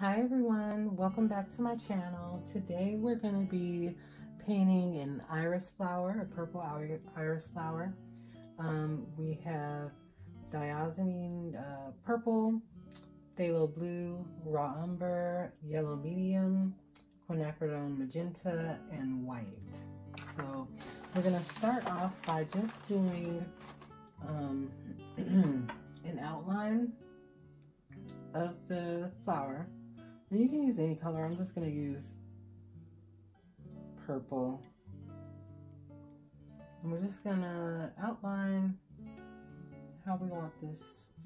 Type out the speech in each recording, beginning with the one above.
Hi everyone, welcome back to my channel. Today we're going to be painting an iris flower, a purple iris flower. Um, we have dioxazine uh, purple, phthalo blue, raw umber, yellow medium, quinacridone magenta, and white. So we're going to start off by just doing um, an outline of the flower. And you can use any color. I'm just going to use purple. And we're just going to outline how we want this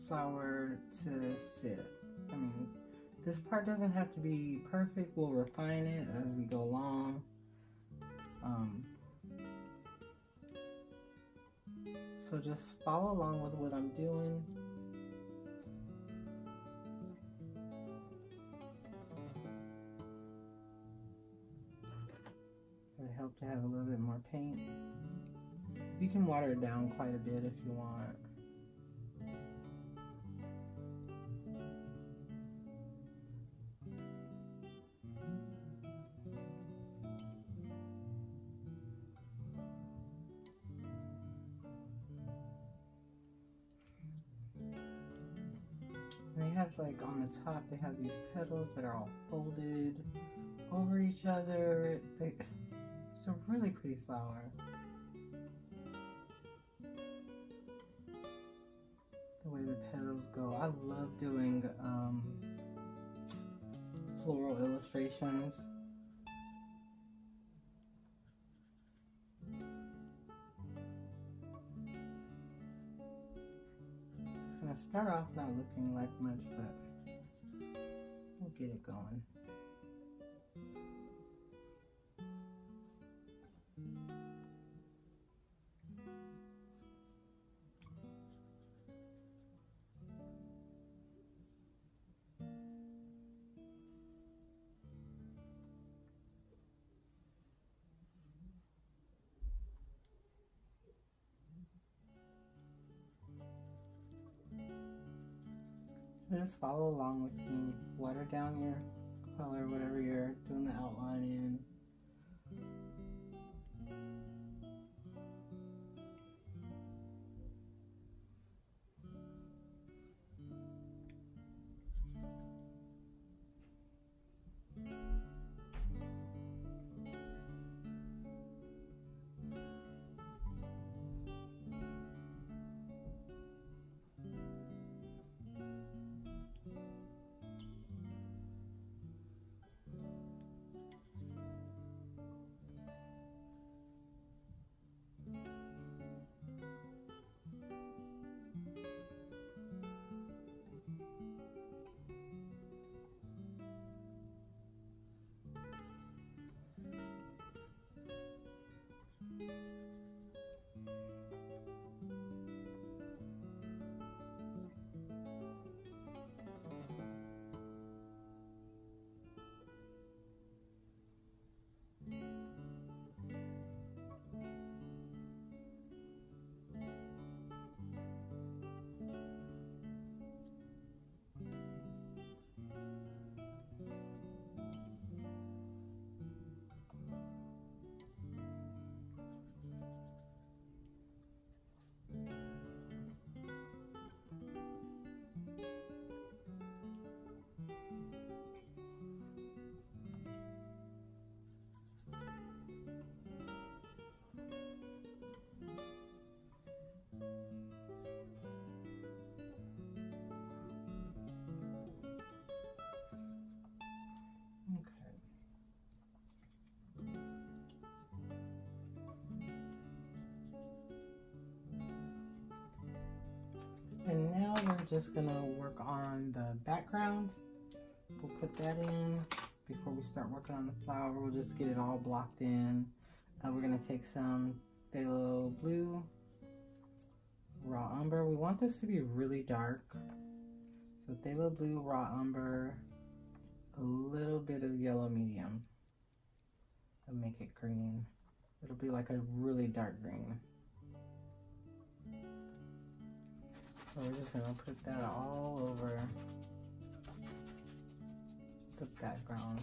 flower to sit. I mean, this part doesn't have to be perfect. We'll refine it as we go along. Um, so just follow along with what I'm doing. Hope to have a little bit more paint. You can water it down quite a bit if you want. They have like on the top, they have these petals that are all folded over each other. They, it's a really pretty flower. The way the petals go. I love doing um, floral illustrations. It's gonna start off not looking like much, but we'll get it going. Just follow along with me. Water down your color, whatever you're doing the outline in. We're just gonna work on the background. We'll put that in before we start working on the flower. We'll just get it all blocked in. Uh, we're gonna take some phthalo blue, raw umber. We want this to be really dark. So phthalo blue, raw umber, a little bit of yellow medium. And make it green. It'll be like a really dark green. So we're just gonna put that all over the background.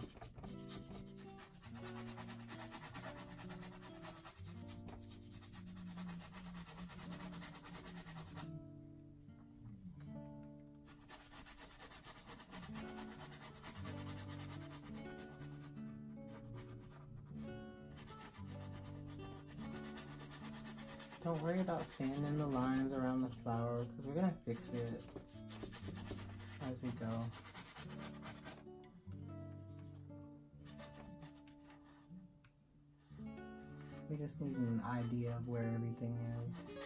Don't worry about staining the lines around the flower because we're going to fix it as we go. We just need an idea of where everything is.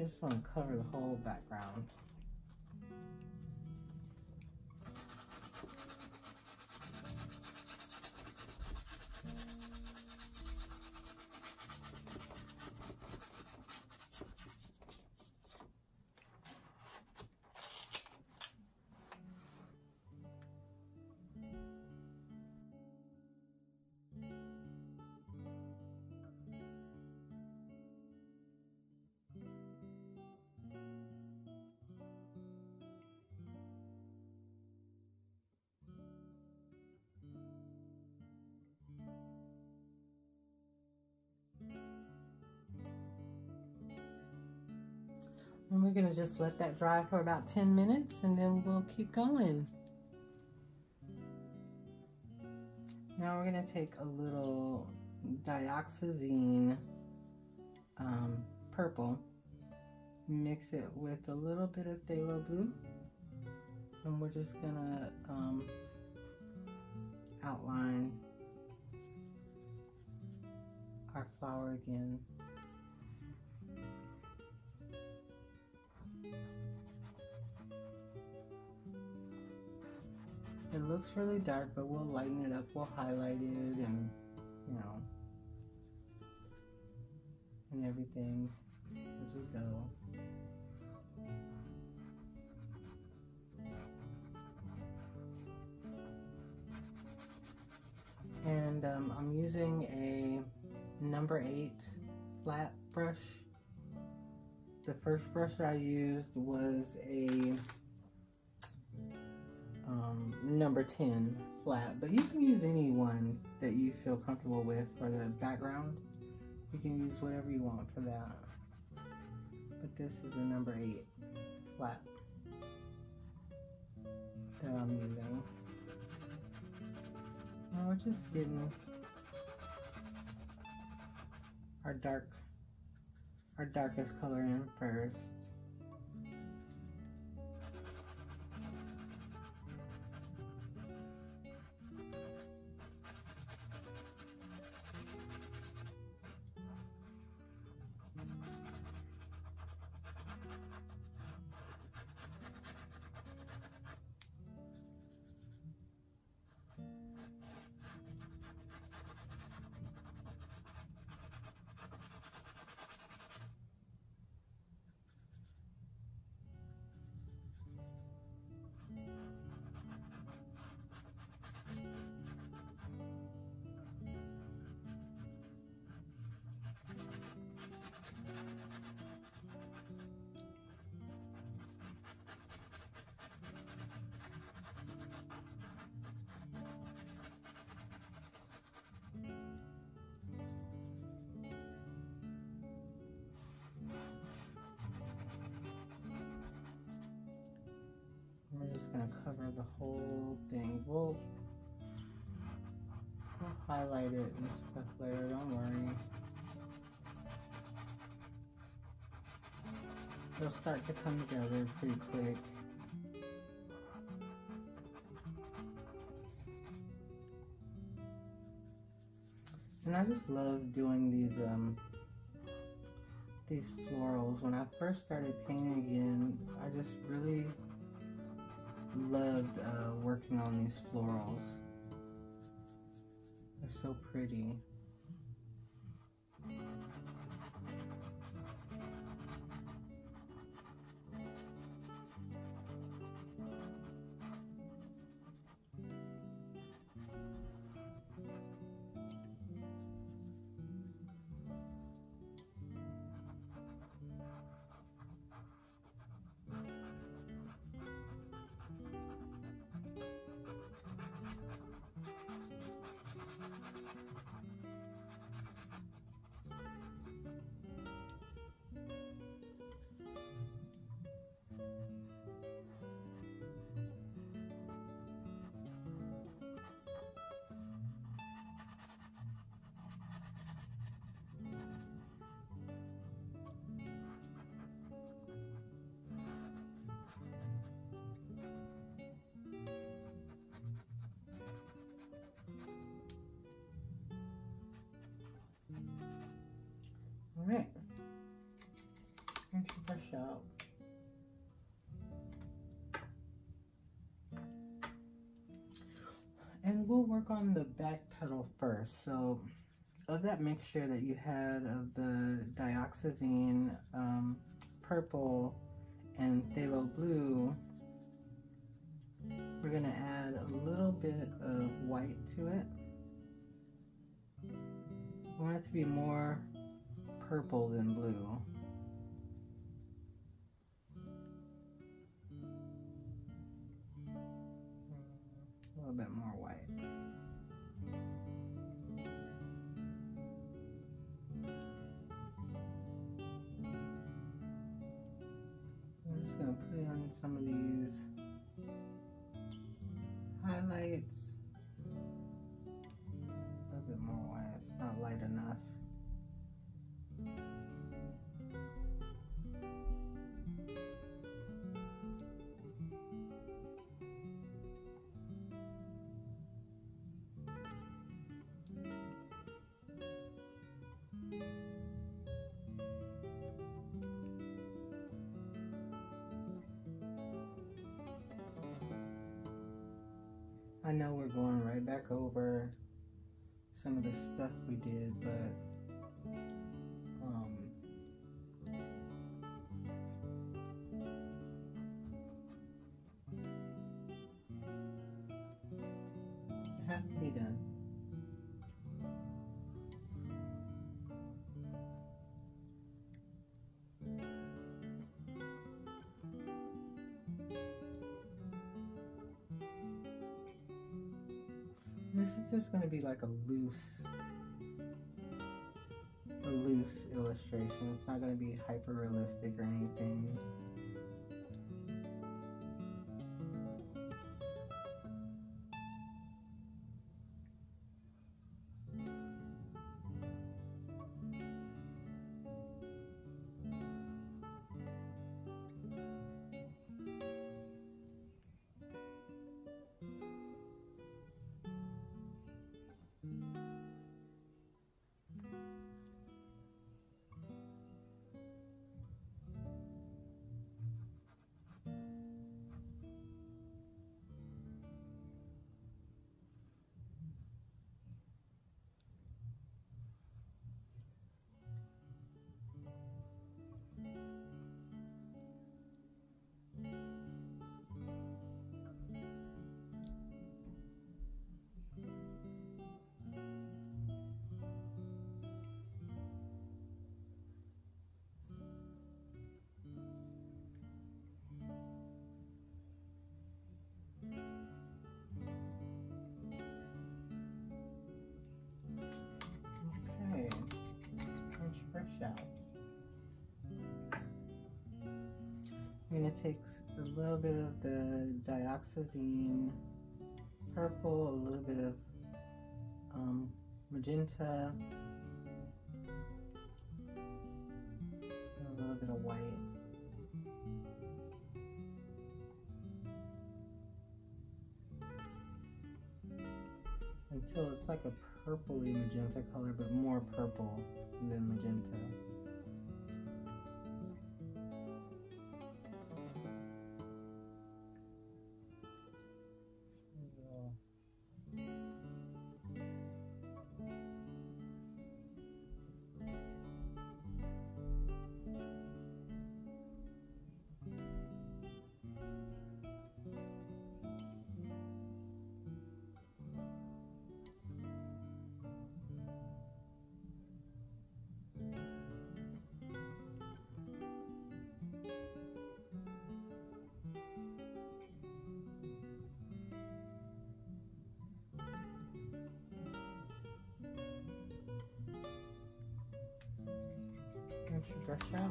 I just want to cover the whole background. We're gonna just let that dry for about 10 minutes and then we'll keep going. Now we're gonna take a little dioxazine um, purple, mix it with a little bit of phthalo blue, and we're just gonna um, outline our flower again. It looks really dark, but we'll lighten it up. We'll highlight it and, you know, and everything as we go. And um, I'm using a number eight flat brush. The first brush I used was a um, number 10 flat, but you can use any one that you feel comfortable with for the background. You can use whatever you want for that. But this is a number 8 flat that I'm using. Now we're just getting our dark, our darkest color in first. We're just gonna cover the whole thing. We'll, we'll highlight it and stuff later, don't worry. It'll start to come together pretty quick. And I just love doing these um these florals. When I first started painting again, I just really loved uh, working on these florals. They're so pretty. Out. And we'll work on the back petal first. So of that mixture that you had of the dioxazine um, purple and phthalo blue, we're going to add a little bit of white to it. We want it to be more purple than blue. Little bit more white. I'm just going to put in some of these I know we're going right back over some of the stuff we did, but be like a loose, a loose illustration. It's not going to be hyper realistic or anything. Going to take a little bit of the dioxazine purple, a little bit of um, magenta, a little bit of white. Until it's like a purpley magenta color, but more purple than magenta. Brush out.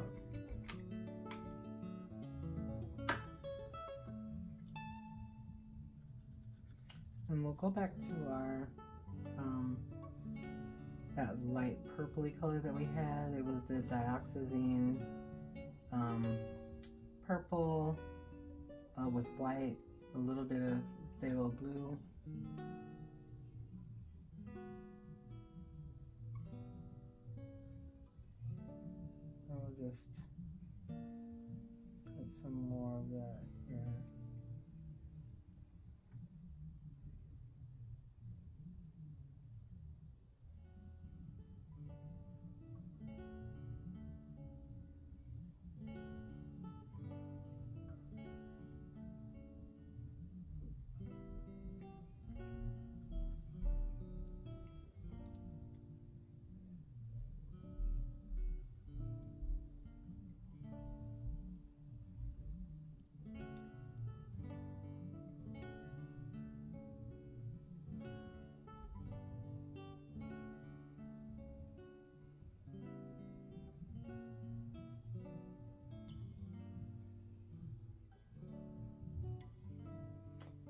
And we'll go back to our um, that light purpley color that we had. It was the dioxazine um, purple uh, with white, a little bit of phthalo blue. Just put some more of that here.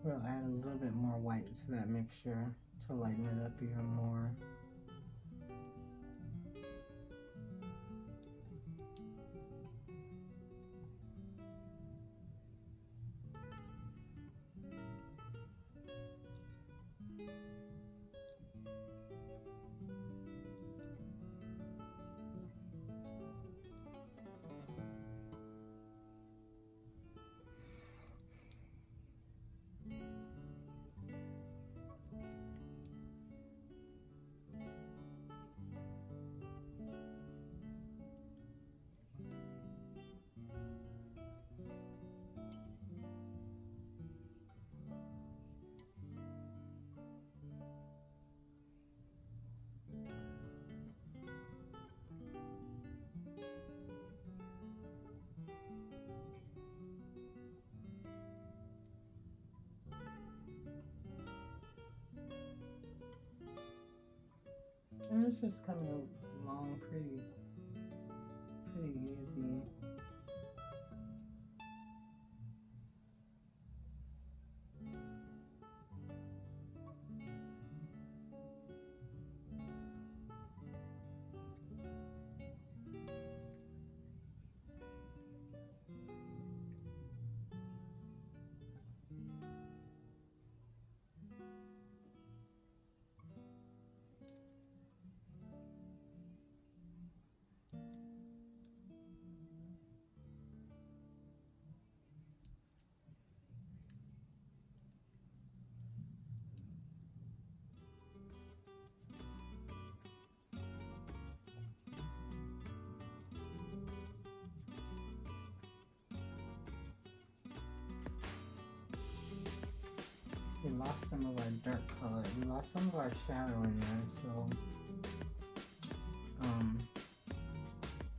We'll add a little bit more white to that mixture to lighten it up even more. And it's just coming along lost some of our dark color. We lost some of our shadow in there, so um,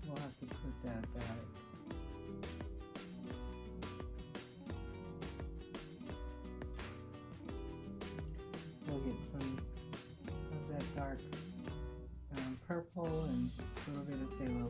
we'll have to put that back. We'll get some of that dark um, purple and a little bit of phthalo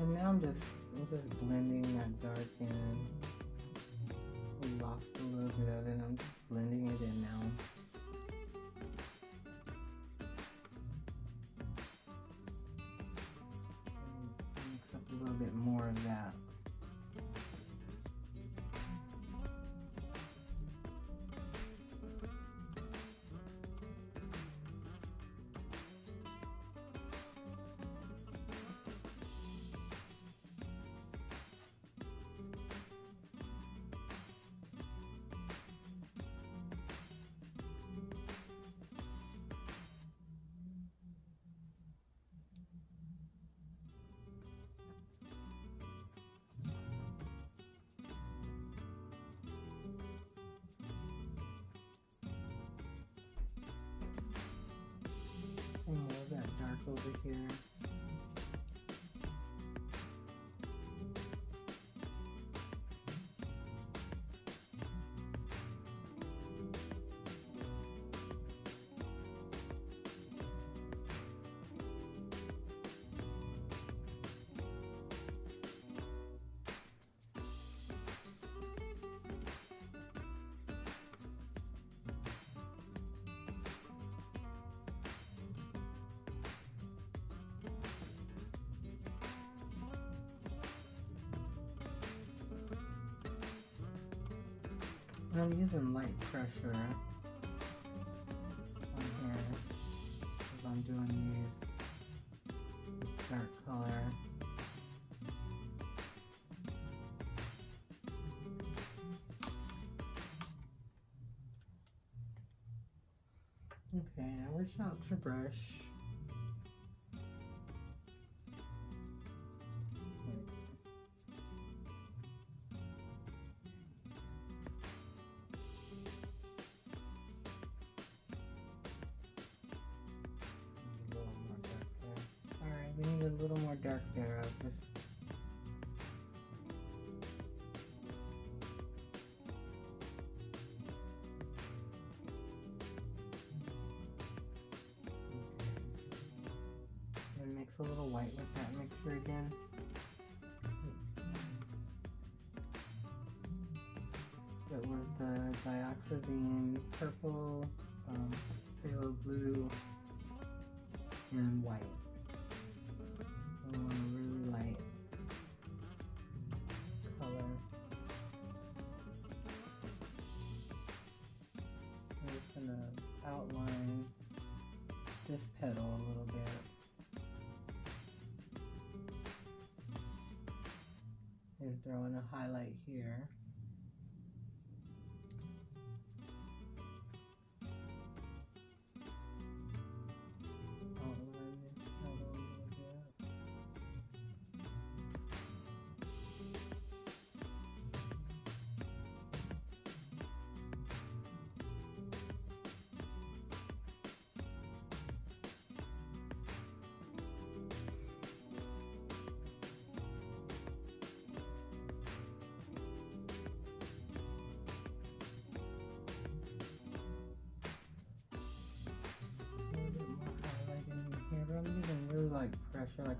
And now I'm just I'm just blending that dark in. We lost a little bit of it. I'm just blending it in now. Mix up a little bit more of that. Dark over here. I'm using light pressure on here as I'm doing these, this dark color. Okay, now we're out your brush. We need a little more dark there. I'll this petal a little bit. And throw in a highlight here.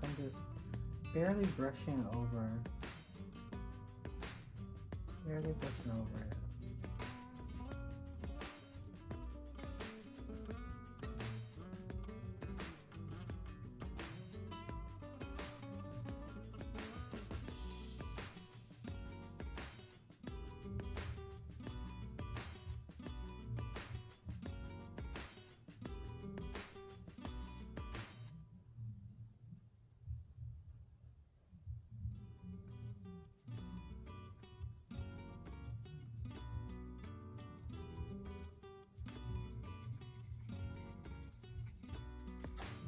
Like I'm just barely brushing over.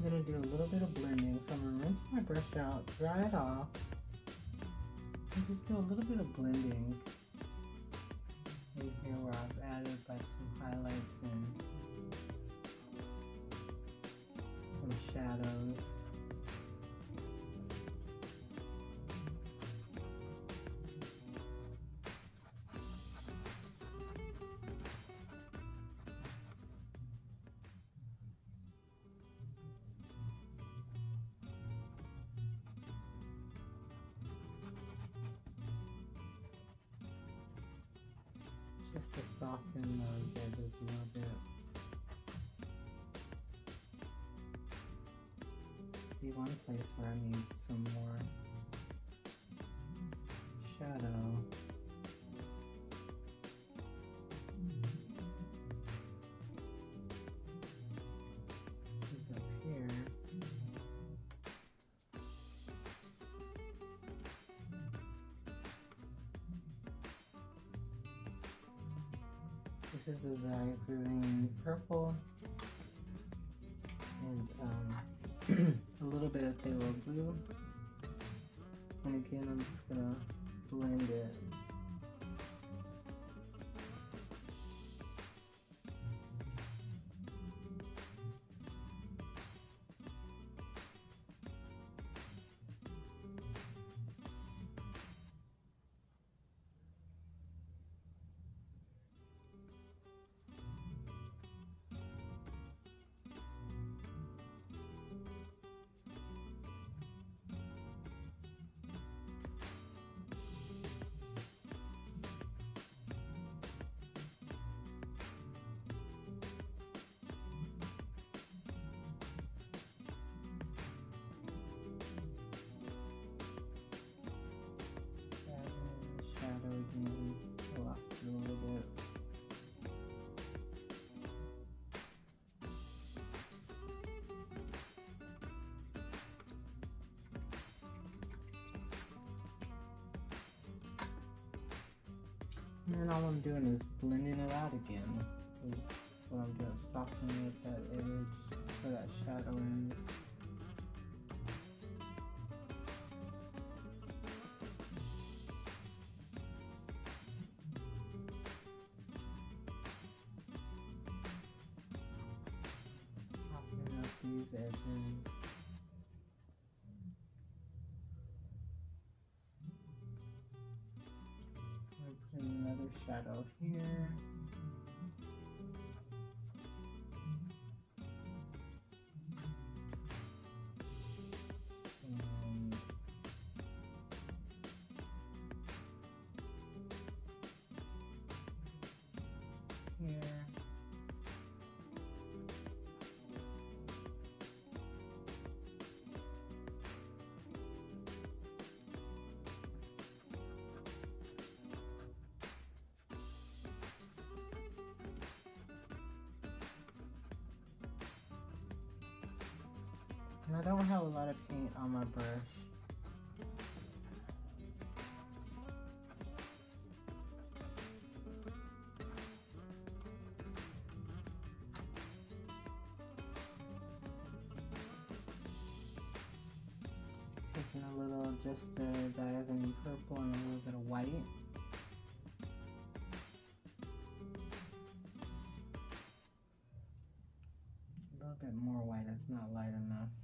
Gonna do a little bit of blending, so I'm gonna rinse my brush out, dry it off, and just do a little bit of blending just to soften those edges a little bit. See one place where I need some more shadow. This is the dioxazine purple and um, a little bit of phthalo blue. And again, I'm just gonna blend it And all I'm doing is blending it out again. So I'm just softening up that edge where that shadow ends. Up these edges. Shadow here. And I don't have a lot of paint on my brush. Taking a little just the dioxazine purple and a little bit of white. A little bit more white, it's not light enough.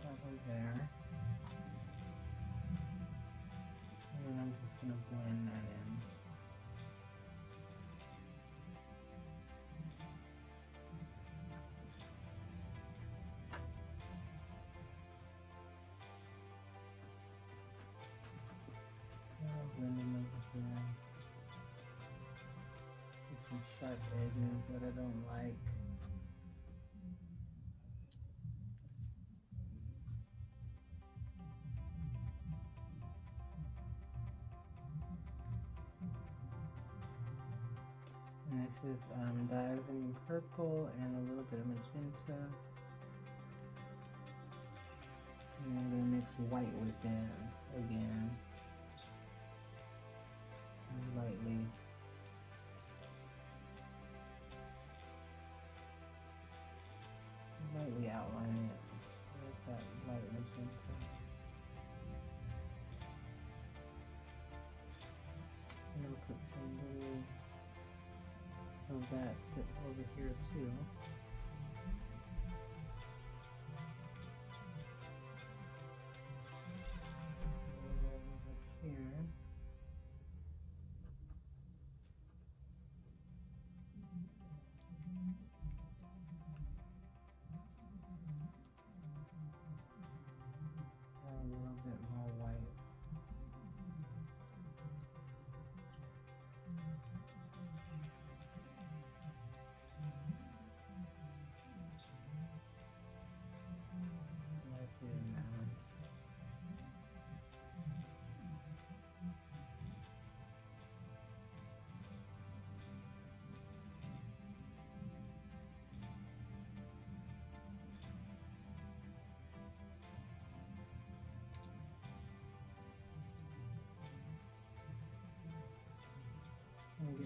Shadow there. And I'm just going to blend that in. Some sharp edges that I don't like. Purple and a little bit of magenta. And I'm to mix white with it again. Lightly. Lightly outline it with that light magenta. And I'll put some blue of that here too.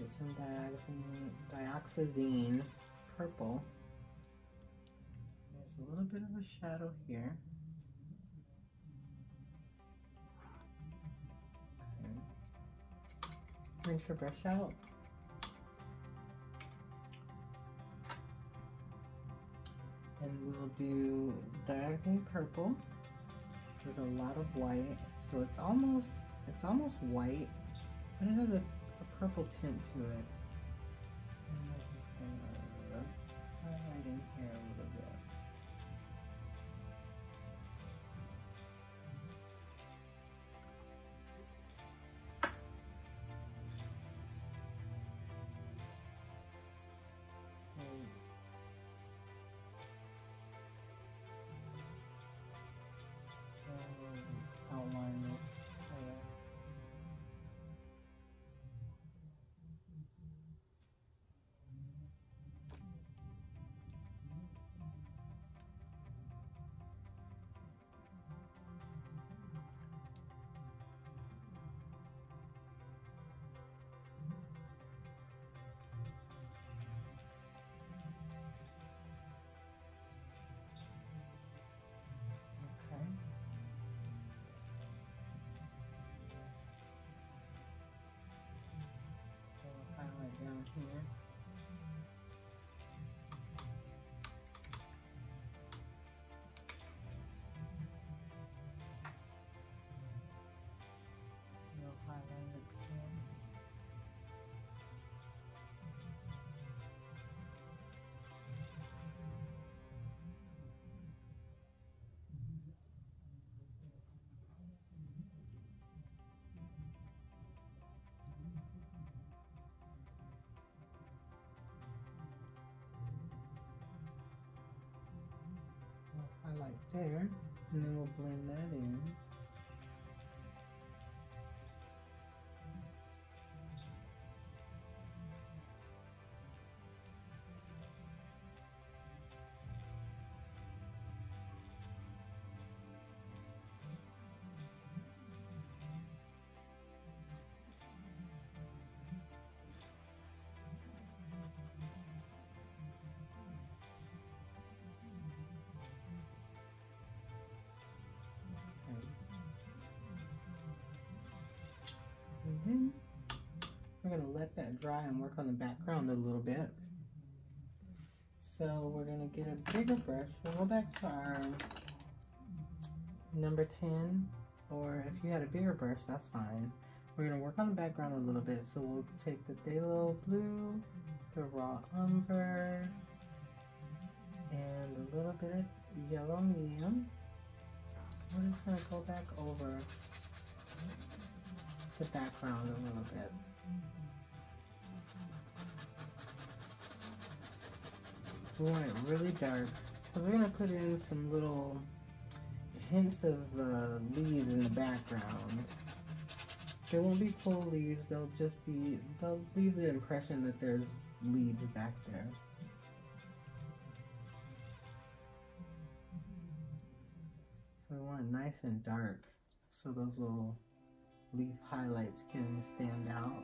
Some dioxazine, dioxazine purple. There's a little bit of a shadow here. Rinse your brush out. And we'll do dioxazine purple with a lot of white. So it's almost it's almost white, but it has a a purple tint to it. There, and then we'll blend that in. Dry and work on the background a little bit. So we're going to get a bigger brush. We'll go back to our number 10, or if you had a bigger brush, that's fine. We're going to work on the background a little bit. So we'll take the Phthalo Blue, the Raw Umber, and a little bit of Yellow Medium. We're just going to go back over the background a little bit. We want it really dark because we're going to put in some little hints of uh, leaves in the background. They won't be full leaves, they'll just be, they'll leave the impression that there's leaves back there. So we want it nice and dark so those little leaf highlights can stand out.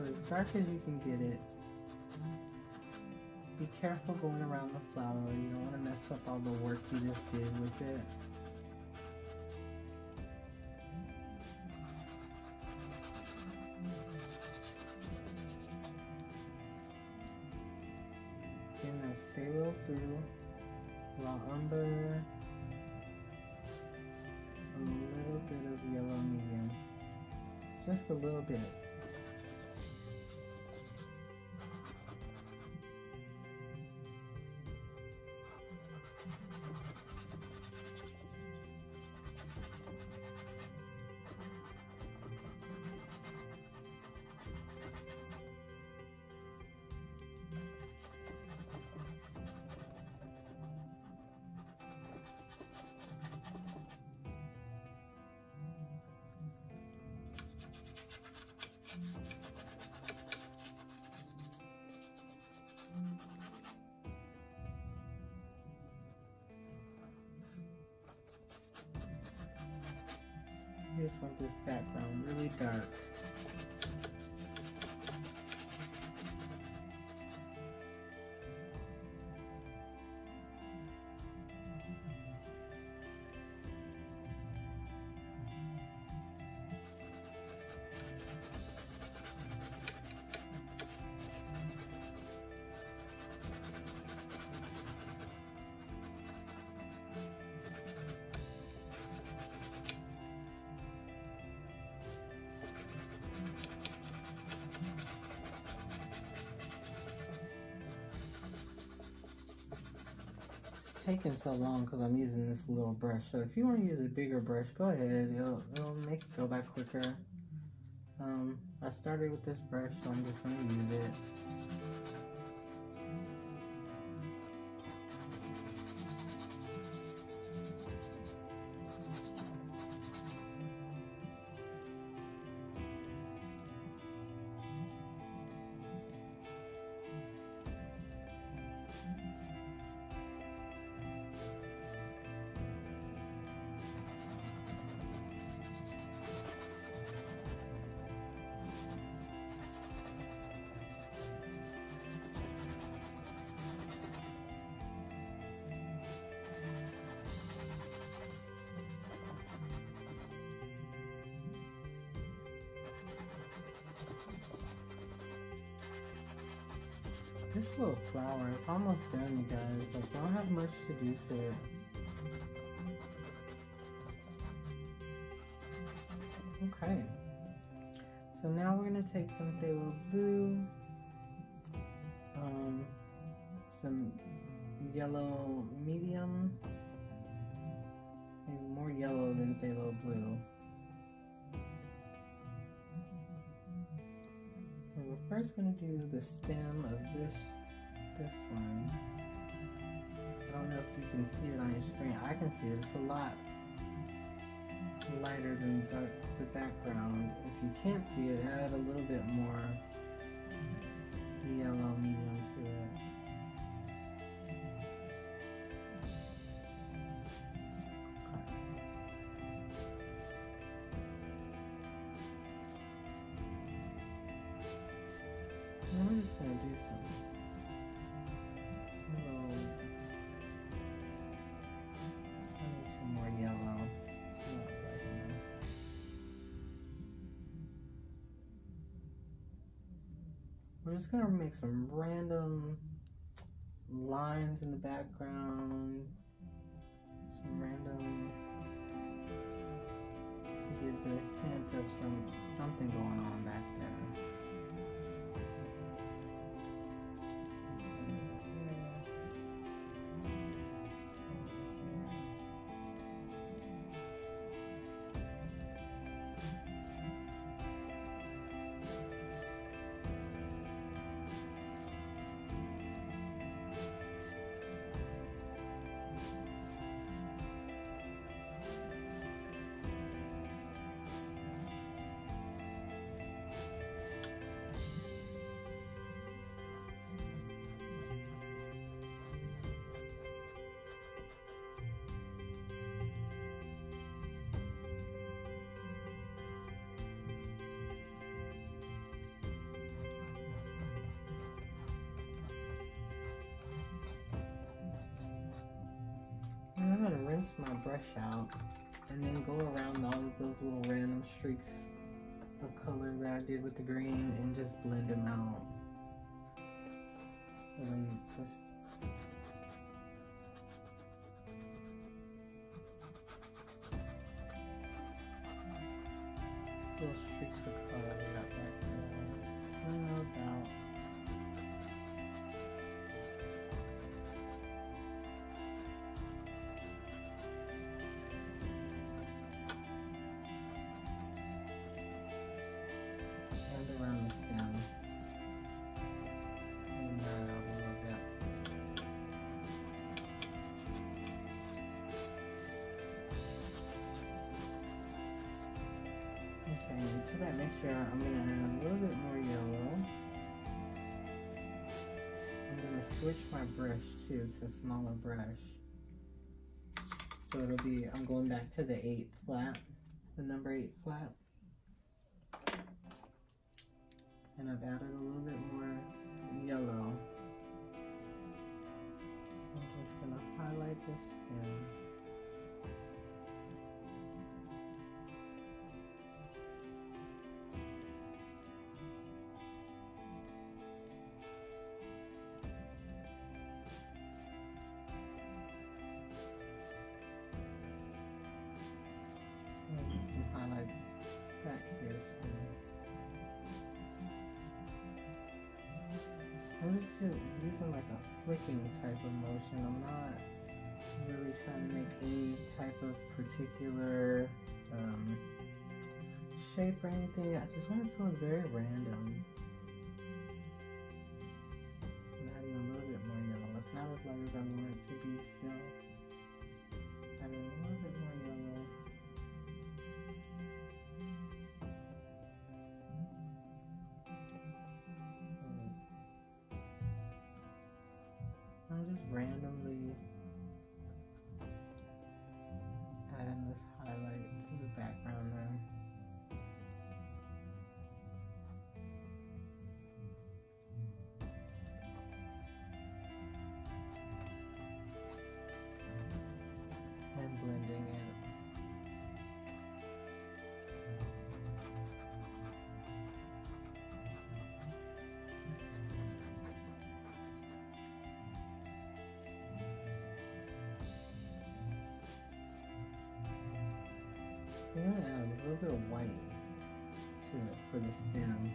So as dark as you can get it. Be careful going around the flower. You don't want to mess up all the work you just did with it. Again, that's Phthalo Blue, Raw Umber, a little bit of Yellow Medium. just a little bit. Just want this background really dark. Taking so long because I'm using this little brush. So if you want to use a bigger brush, go ahead. It'll, it'll make it go by quicker. Um, I started with this brush, so I'm just going to use it. This little flower is almost done, you guys. Like, don't have much to do to it. Okay. So now we're gonna take some phthalo blue, um, some yellow medium, and more yellow than phthalo blue. First to do the stem of this this one. I don't know if you can see it on your screen. I can see it. It's a lot lighter than the, the background. If you can't see it, add a little bit more yellow just gonna make some random lines in the background, some random to give the hint of some something going on back there. Rinse my brush out and then go around all of those little random streaks of color that I did with the green and just blend them out. To that mixture, I'm gonna add a little bit more yellow. I'm gonna switch my brush too to a smaller brush. So it'll be, I'm going back to the eight flat, the number eight flat. And I've added a little bit more yellow. I'm just gonna highlight this stem. Just u- using like a flicking type of motion. I'm not really trying to make any type of particular um, shape or anything. I just want it to look very random. I'm adding a little bit more yellow. It's not as light as I want it to be still. Add a little bit of white to for the stem.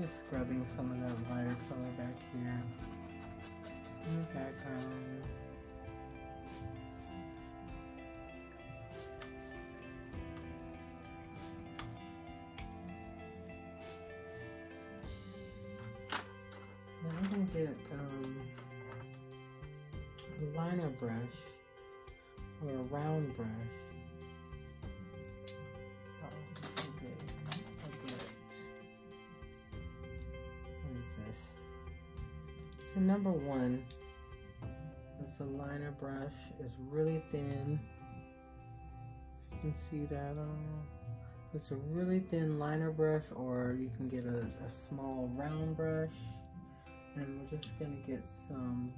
Just scrubbing some of that lighter color back here in the background. Now I'm gonna get um, a liner brush or a round brush. So number one, it's a liner brush. It's really thin. You can see that, I. It's a really thin liner brush, or you can get a, a small round brush. And we're just gonna get some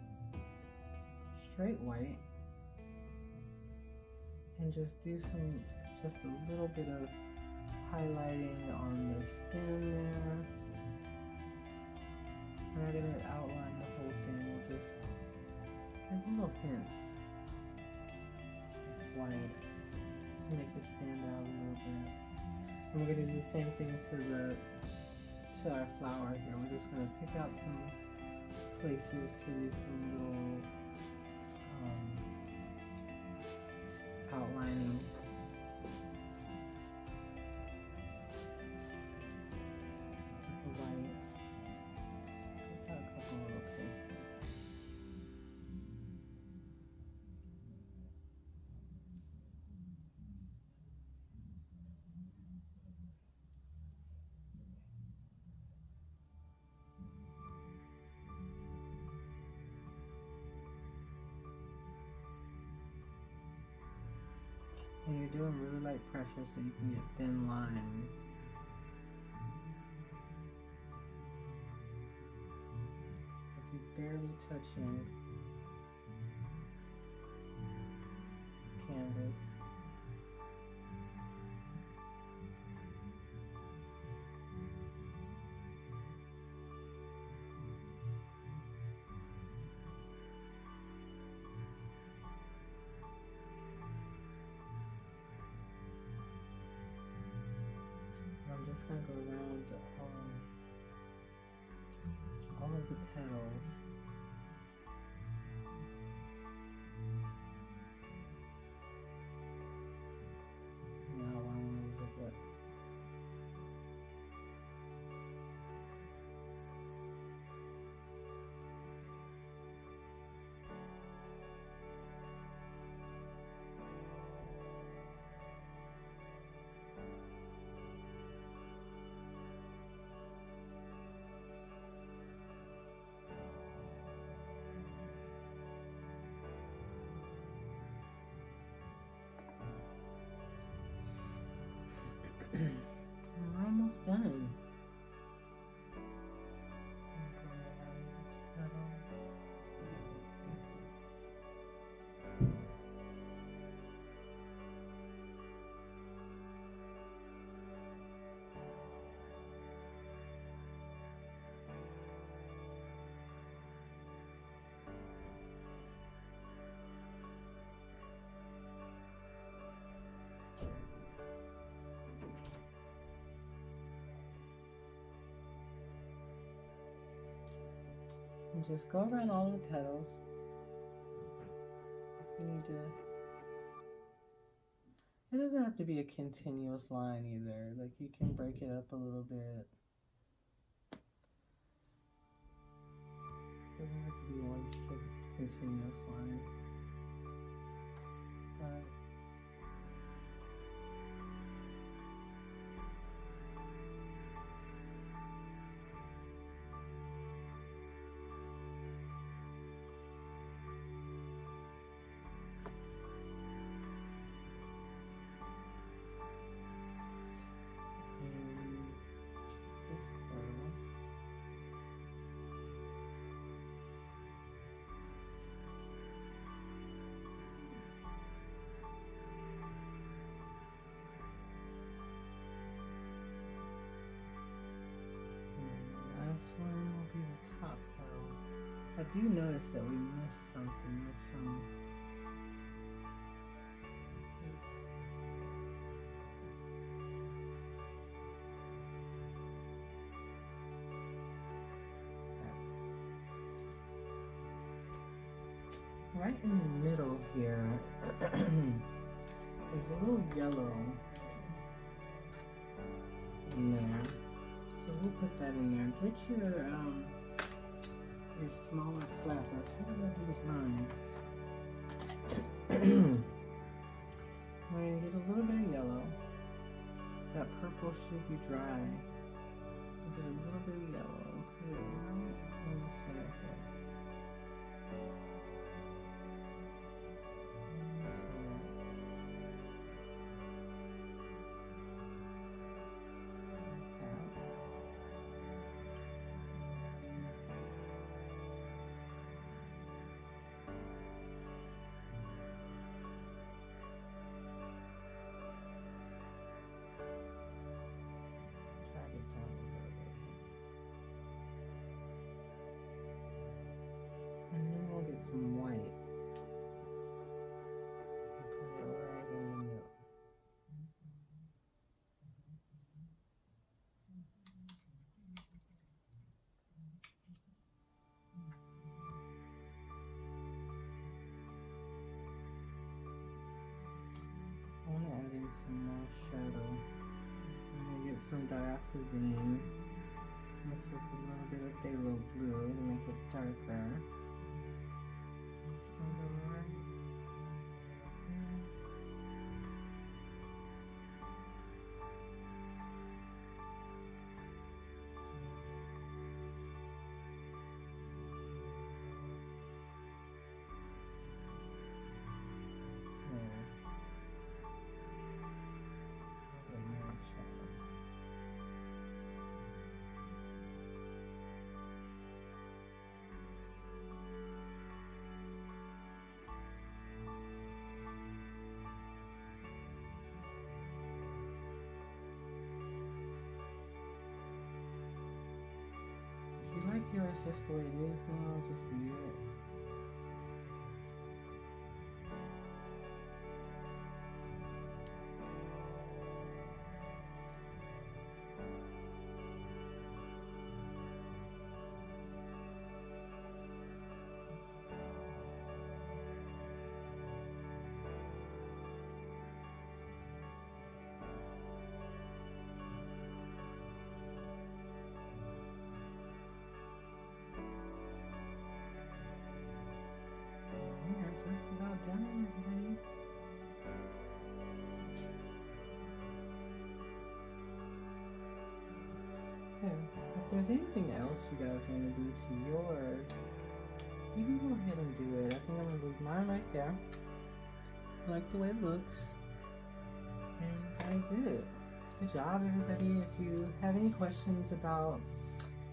straight white and just do some, just a little bit of highlighting on the stem there. We're not gonna outline give little hints white to make it stand out a little bit. And we're gonna do the same thing to the to our flower here. We're just gonna pick out some places to do some little um, outlining. With the white. You're doing really light pressure so you can get thin lines. Like you're barely touching We're almost done. And just go around all the petals. You need to. It doesn't have to be a continuous line either. Like you can break it up a little bit. Doesn't have to be one continuous line. But Do notice that we missed dry. Some dioxazine. Mix with a little bit of phthalo blue to make it darker. It's just the way it is now, just leave there's anything else you guys want to do to yours, you can go ahead and do it. I think I'm going to leave mine right there. I like the way it looks. And that's it. Good job, everybody. If you have any questions about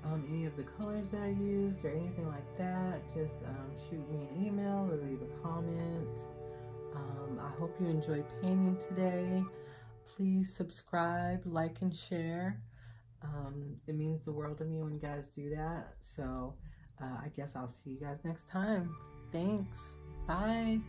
um, any of the colors that I used or anything like that, just um, shoot me an email or leave a comment. Um, I hope you enjoyed painting today. Please subscribe, like, and share. Um, it means the world to me when you guys do that. So uh, I guess I'll see you guys next time. Thanks. Bye.